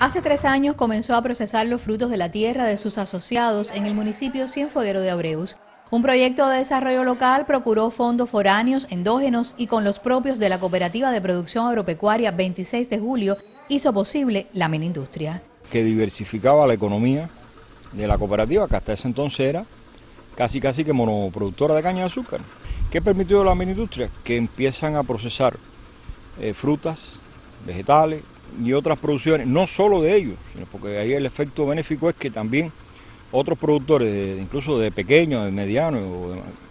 Hace tres años comenzó a procesar los frutos de la tierra de sus asociados en el municipio Cienfueguero de Abreus. Un proyecto de desarrollo local procuró fondos foráneos, endógenos y con los propios de la Cooperativa de Producción Agropecuaria 26 de Julio hizo posible la minindustria. Que diversificaba la economía de la cooperativa, que hasta ese entonces era casi casi que monoproductora de caña de azúcar. ¿Qué permitió la minindustria? Que empiezan a procesar eh, frutas, vegetales, y otras producciones, no solo de ellos, sino porque ahí el efecto benéfico es que también otros productores, incluso de pequeños, de medianos,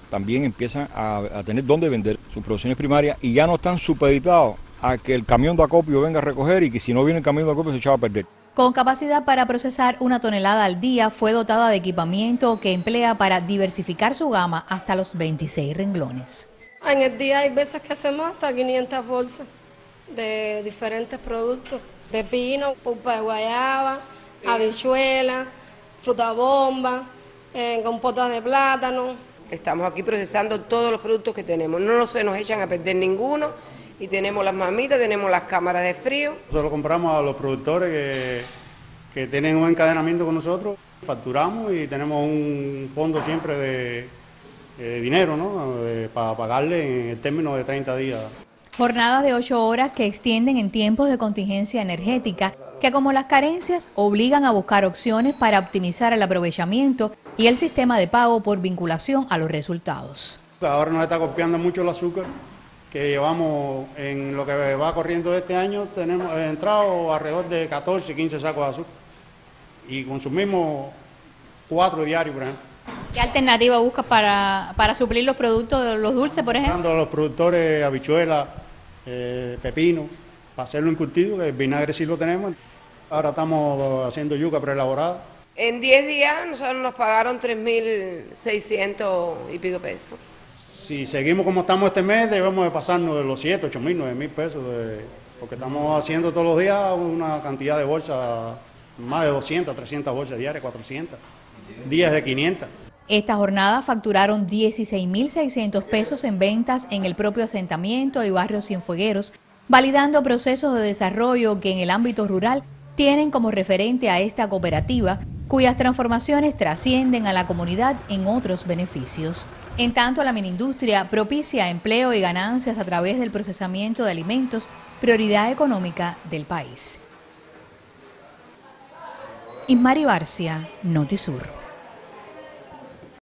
también empiezan a, tener dónde vender sus producciones primarias y ya no están supeditados a que el camión de acopio venga a recoger y que si no viene el camión de acopio se echaba a perder. Con capacidad para procesar una tonelada al día, fue dotada de equipamiento que emplea para diversificar su gama hasta los 26 renglones. En el día hay veces que hacemos hasta 500 bolsas de diferentes productos, pepino, pulpa de guayaba, habichuela, fruta bomba, eh, compotas de plátano. Estamos aquí procesando todos los productos que tenemos, no se nos echan a perder ninguno y tenemos las mamitas, tenemos las cámaras de frío. Nosotros compramos a los productores que, que tienen un encadenamiento con nosotros, facturamos y tenemos un fondo siempre de, dinero ¿no? para pagarle en el término de 30 días. Jornadas de ocho horas que extienden en tiempos de contingencia energética, que como las carencias obligan a buscar opciones para optimizar el aprovechamiento y el sistema de pago por vinculación a los resultados. Ahora nos está copiando mucho el azúcar que llevamos en lo que va corriendo este año, tenemos entrado alrededor de 14, 15 sacos de azúcar y consumimos cuatro diarios, por ejemplo. ¿Qué alternativa buscas para, para suplir los productos, los dulces, por ejemplo? los productores habichuelas, eh, pepino, para hacerlo encurtido, que el vinagre sí lo tenemos. Ahora estamos haciendo yuca preelaborada. En 10 días nosotros nos pagaron 3.600 y pico pesos. Si seguimos como estamos este mes, debemos de pasarnos de los 7, 8 mil, 9 mil pesos, porque estamos haciendo todos los días una cantidad de bolsas, más de 200, 300 bolsas diarias, 400, días de 500. Esta jornada facturaron 16.600 pesos en ventas en el propio asentamiento y barrios cienfuegueros, validando procesos de desarrollo que en el ámbito rural tienen como referente a esta cooperativa, cuyas transformaciones trascienden a la comunidad en otros beneficios. En tanto, la minindustria propicia empleo y ganancias a través del procesamiento de alimentos, prioridad económica del país. Ismari Barcia, Notisur.